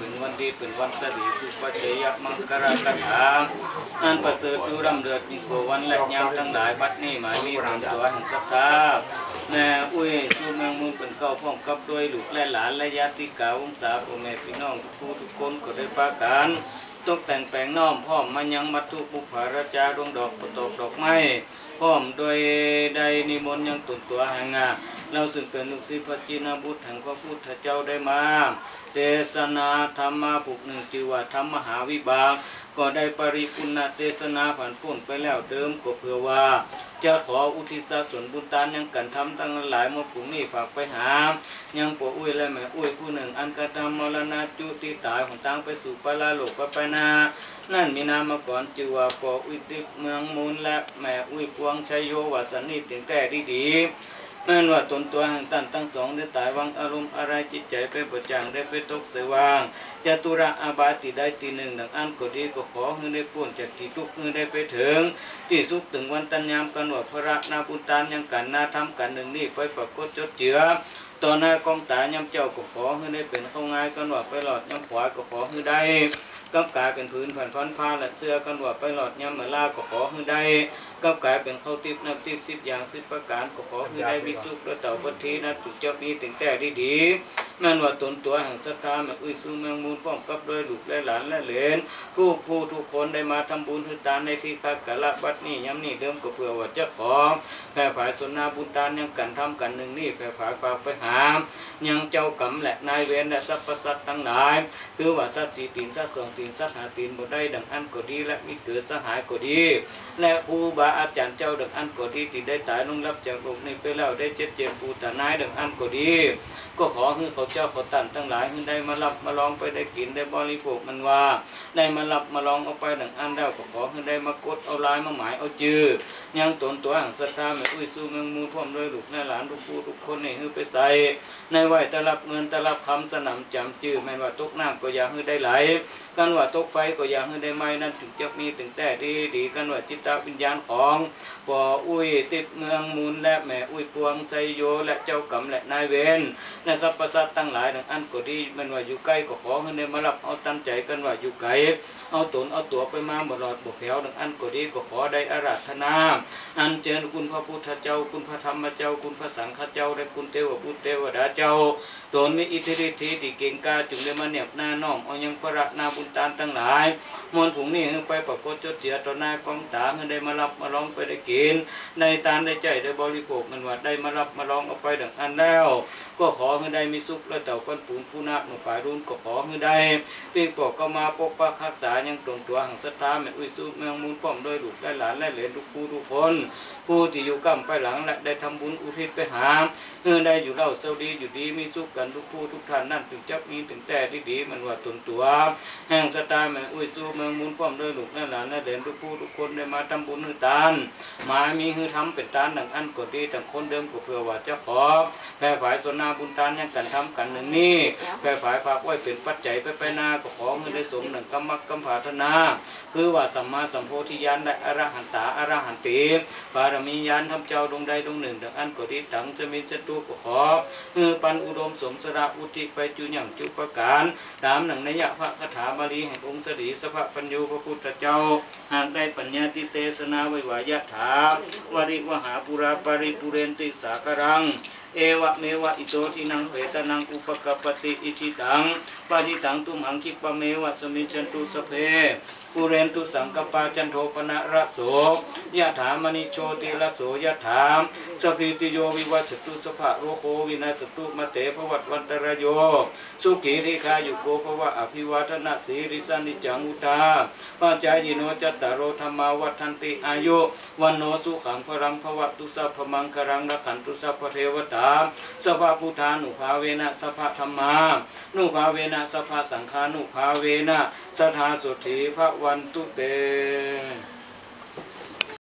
เป็นวันดีเป็นวันสดีสุปเจยมังคารกันหาอันประเสริฐดูรำเดือดยิ่งกว่าวันและยามทั้งหลายบัดนี้หมายมีความตัวแห่งศรัทธาแม่อุ้ยชูเมืองมุงเป็นเก้าพ้องกับด้วยลูกและหลานและญาติกาวงศาพ่อแม่พี่น้องทุกผู้ทุกคนก็ได้ปากันตกแต่งแปลงน้อมพร้อมมันยังมัตถุปุภาราจาดวงดอกประตบดอกไม้พร้อมโดยใดนิมนต์ยังตุนตัวแห่งงาเราซึ่งเป็นลูกศิษย์พระจินาบุตรแห่งพระพุทธเจ้าได้มา เทศนาธรรมะผูกหนึ่งจิว่าธรรมมหาวิบาก ก็ได้ปริปุณเทศนาผ่านพ้นไปแล้วเดิมก็เพื่อว่า จะขออุทิศส่วนบุญทานยังกันทำตั้งหลายเมื่อผุงนี้ฝากไปหา ยังปวอุ้ยและแม่อุ้ยผู้หนึ่งอันกระทำมรณะจุติตายของตั้งไปสู่ปลาโลกปไปนานั่นมีนามาก่อนจือว่าปออุ้ยติกเมืองมูลและแม่อุ้ยพวงชัยโยวาสนิถึงแต่ดีดี นั่นว่าตนตัวห่งตันทั้งสองได้ตายวางอารมณ์อะไรจิตใจไปประจางได้ไปตกเสวางจตุระอาบาติได้ตีหนึ่งดังอันก็ดีก็ขอให้ได้พ้นจากที่ทุกข์ให้ได้ไปถึงที่สุขถึงวันตัญญามกันว่าพระนาบุญตานยังกันนาทำกันหนึ่งนี่ไปปรากฏจดเจือตอนหน้ากองตายำเจ้าก็ขอให้ได้เป็นเข้าง่ายกันว่าไปหลอดยำขวาก็ขอให้ได้กับกายเป็นพื้นผ่านพันผ้าและเสื้อกันว่าไปหลอดยำเมลาก็ขอให้ได้ กับกลายเป็นข้าวทิพน้ำทิพสิบอย่างสิบประการก็ขอให้ได้มีสุขและเต่าพัทธีนะจุดเจ้ามีถึงแต่ดีดีนั่นว่าตนตัวแห่งศรัทธาแม่อุ้ยสู้เมืองมูลป้องกับด้วยลูกและหลานและเหลนผู้ผู้ทุกคนได้มาทำบุญทุตานในที่คักกะละบัดนี้ย้ำนี่เดิมก็เพื่อว่าเจ้าของแผ่ผายสนนาบุญตานยังกันทำกันหนึ่งนี่แผ่ผายฝากไปหายังเจ้ากรรมและนายเวรและสรรพสัตว์ทั้งหลายคือว่าสัตว์สีตีนสัตว์สองตีนสัตว์หาตีนบ่ได้ดังอันก็ดีและมีเกิดสหายก็ดี และครูบาอาจารย์เจ้าดังอันก็ดีที่ได้ตายลงรับจากโลกนี้ไปแล้วได้เจ็บเจ็บปูตานายดังอันก็ดี ก็ขอให้เขาเจ้าเขาตันทั้งหลายให้ได้มารับมาลองไปได้กินได้บริโภคมันว่า ได้มารับมาลองเอาไปดังอันแล้วก็ขอให้ได้มากดเอาลายมาหมายเอาจื้อยังตนตัวห่างศรัทธาแม่อุ้ยสู้เมืองมูพร้อมด้วยลูกและหลานทุกผู้ทุกคนนี่ให้ไปใส่ในไหวตะรับเงินตะรับคำสนำจำจื้อแม่ว่าตกน้ำก็อย่าให้ได้ไหลกันว่าตกไฟก็อย่าให้ได้ไหมนั่นถึงจะมีถึงแต่ดีดีกันว่าจิตตวิญญาณของปออุ้ยติดเมืองมูลและแม่อุ้ยพวงไซโยและเจ้ากรรมและนายเวรและสรรพสัตว์ทั้งหลายดังอันก็ดีมันว่าอยู่ใกล้ก็ขอให้ได้มารับเอาตั้งใจกันว่าอยู่ไกลเอาตนเอาตัวไปมาบรอดบกแถวดังอันก็ดีก็ขอได้อาราธนา อันเจริญคุณพระพุทธเจ้า คุณพระธรรมเจ้า คุณพระสังฆเจ้าและคุณเทวบุตรเทวดาเจ้าตนมีอิทธิฤทธิ์ที่เก่งกาจึงได้มาเหนียบหน้าน้องเอายังพระนาบุญตานทั้งหลายมวลผงนี้ให้ไปประกฏจดเจียต่อหน้ากองตาให้ได้มารับมาลองไปได้กินในตานได้ใจได้บริโภคมันว่าได้มารับมาลองเอาไปดังอันแล้ว ก็ขอเงินได้มีสุขและเต่ากันปูนผู้นักหนุปายรุ่นก็ขอเงินได้เพียงปอกก็มาปกปักรักษายังตรงตัวหังสัทธาแม่อุ้ยสู้เมืองมูลป้อมด้วยลูกได้หลานและเหลนทุกผู้ทุกคน ผู้ที่อยู่กำไปหลังและได้ทำบุญอุทิศไปหาเออได้อยู่เล่าเซาดีอยู่ดีมีสุขกันทุกผู้ทุกท่านนั่นถึงจักมีถึงแต่ที่ดีมันว่าตนตัว แห่งสตาร์แม่อุ้ยสู้เมืองมุนป้อมด้วยลูกนั่นหลานและเด่นทุกผู้ทุกคนได้มาทำบุญฮือตานมามีฮือทำเป็นตานดังอันกดดีแต่คนเดิมก็เพื่อว่าเจ้าขอแผ่ฝ่ายสนาบุญตานยังกันทำกันหนึ่งนี้แผ่ฝ่ายฝากไว้เป็นปัจจัยไปไปนาก็ขอให้ได้สมหนึ่งกำมักกำผาธนา คือว่าสัมมาสัมโพธิญาณและอรหันตาอรหันติบารมีญาณทำเจ้าดวงใดดวงหนึ่งดังอันกดดีตังจะมีจตุกขอเมื่อปันอุดมสมสระอุทิไปจุอย่างจุประการตามหนังนยะพระคาถาบาลีแห่งองค์สรีสภปัญญูพระพุทธเจ้า หากได้ปัญญาติเตสนาไววายะถาวริวหาปุราปริปุเรนติสาครัง เอวะเมวะอิโตทินังเหตนังอุปกปปติอิชิตัง ปาจิตังตุมหังคิปะเมวะสมิจันตุสเพปุเรนตุสังกปาจันโทปนะระโสยะถามณิโชติระโสยะถามสพิติโยวิวัชตุสภะโรโควินาสตุมะเตภวัตวันตรโย สุขีริคายุโกภวะอภิวัฒนะสีริสานิจังอุตาปัจจายโนจัตตารโรธรรมาวัฏันติอายุวันโนสุขังพรังภวะตุสัพพมังครังรักขันตุสัพพเทวตาสภะพุทธานุภาเวนะสภะธรรมา นุภาเวนะสภาสังฆานุภาเวนะสทาสุธีพระวันตุเต